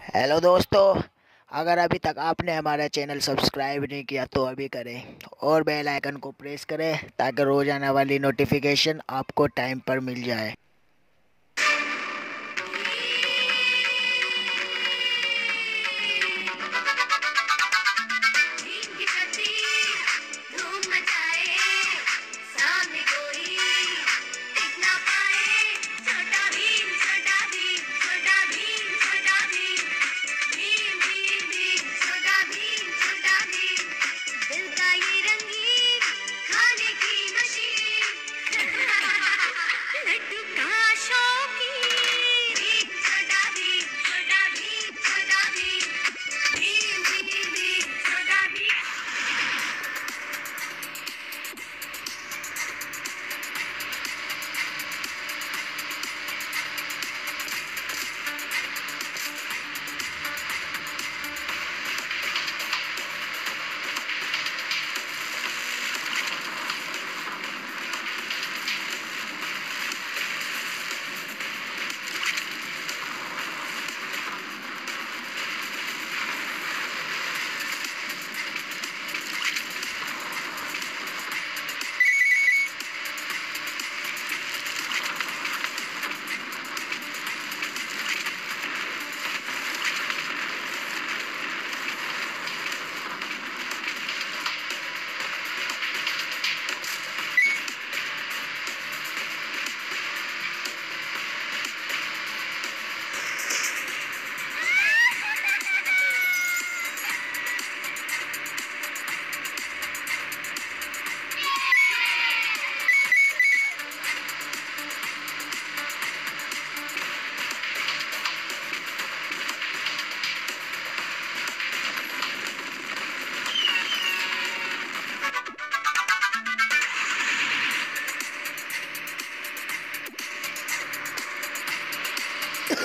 Hello दोस्तों, अगर अभी तक आपने हमारा चैनल सब्सक्राइब नहीं किया तो अभी करें और बेल आइकन को प्रेस करें ताकि रोज़ आने वाली नोटिफिकेशन आपको टाइम पर मिल जाए।